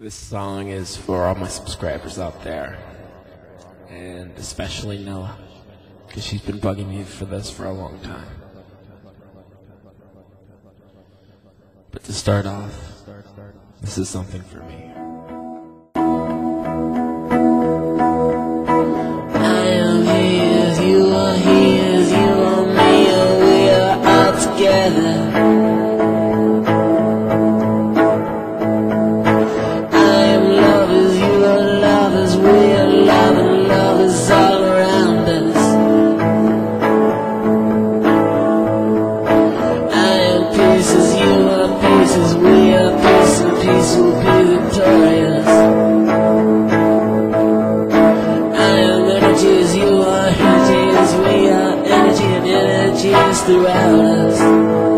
This song is for all my subscribers out there, and especially Noah, because she's been bugging me for this for a long time. But to start off, this is something for me. I am his, you are his, you are me, we are all together. Throughout us.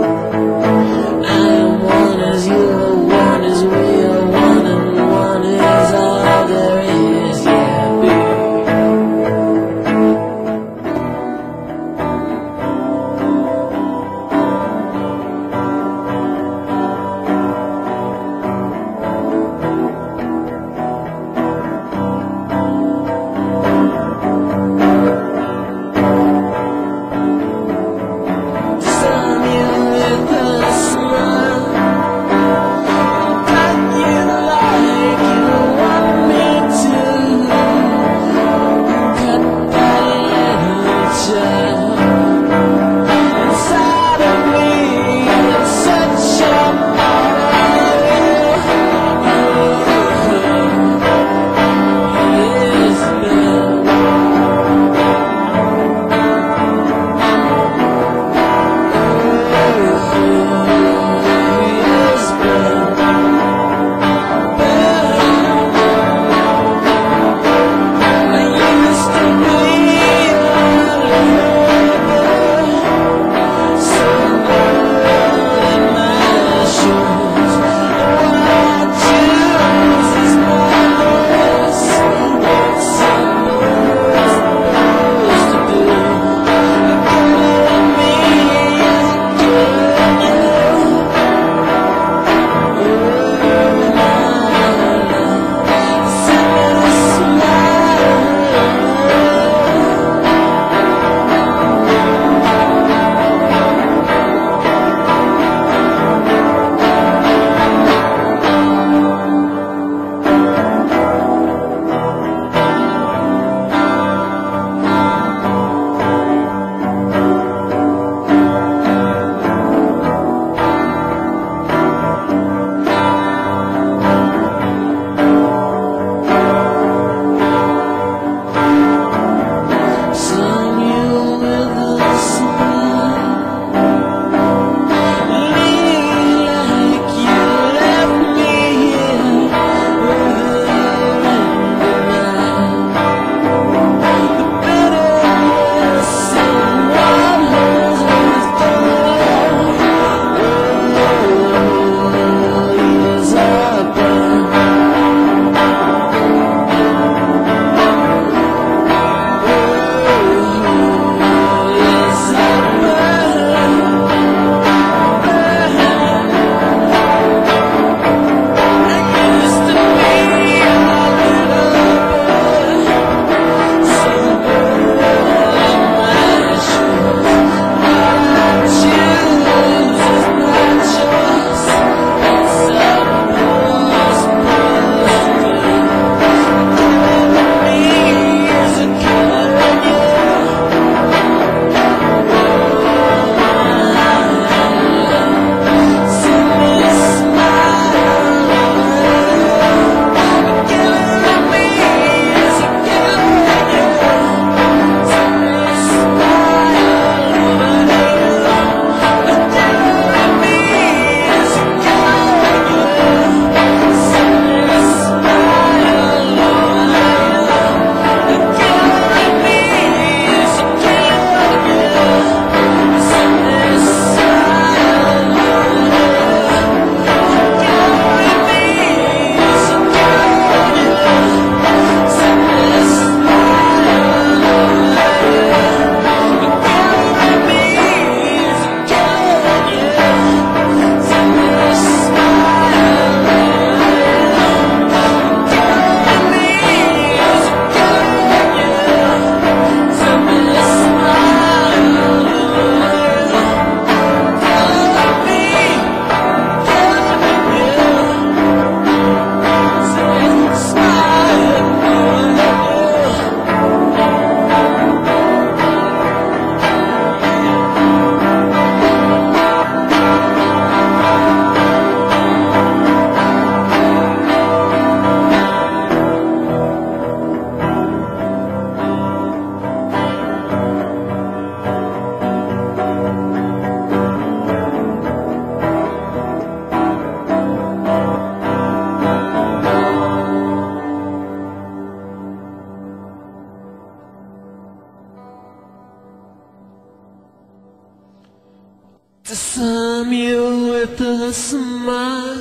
Your smile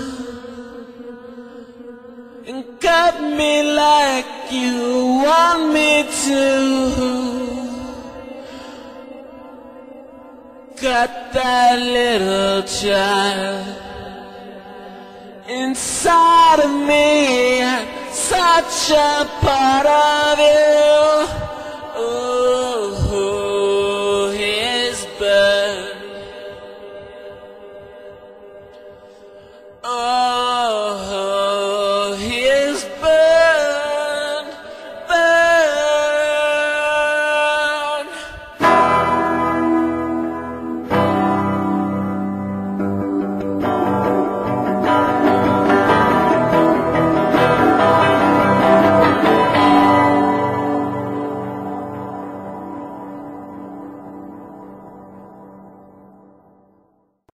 and cut me like you want me to. Got that little child inside of me, such a part of you.